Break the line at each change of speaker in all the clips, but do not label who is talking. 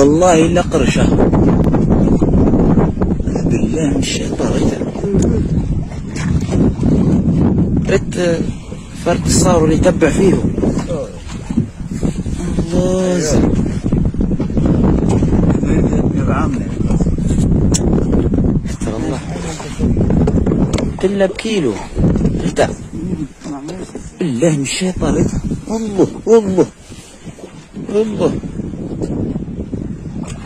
والله إلا قرشة. بالله من الشيطان ريت فرد الصار اللي يتبع فيهم الله زين الله. بكيلو. انت بالله من الشيطان والله والله والله.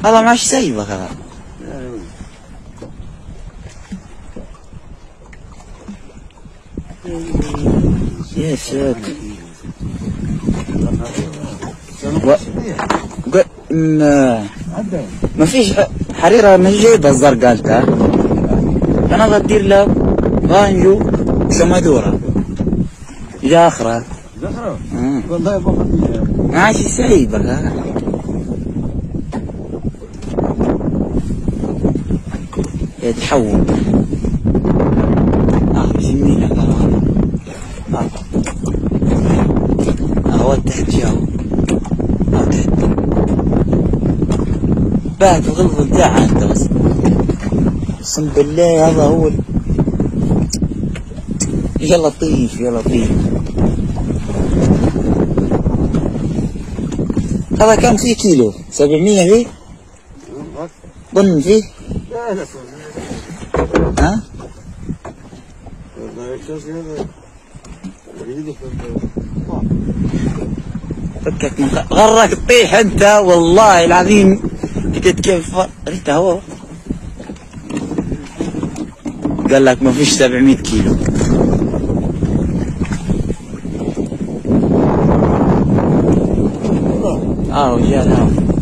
هذا ما سايبك هذا. يا ساتر و... ق... ما... ما فيش حريرة من جيبها الزرقاء ها؟ أنا بدير له بانجو آخره.
ذكره
مم.
والله
ما عادش سايبك يتحول. آه يسمينا قال آه. هو تحت جاو آه تحت بعد الغلظ بتاعها انت بس أقسم بالله هذا هو ال- يا لطيف يا لطيف. هذا كم فيه كيلو. 700 فيه؟ ظن فيه؟
لا لا
ها؟ فكك من غرك تطيح أنت والله العظيم. لقيت كيف انت هو. قال لك ما فيش 700 كيلو. آه وجال ها